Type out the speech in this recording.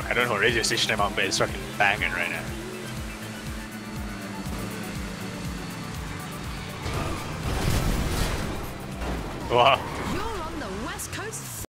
Fuck, I don't know what radio station I'm on, but it's fucking banging right now. Wow.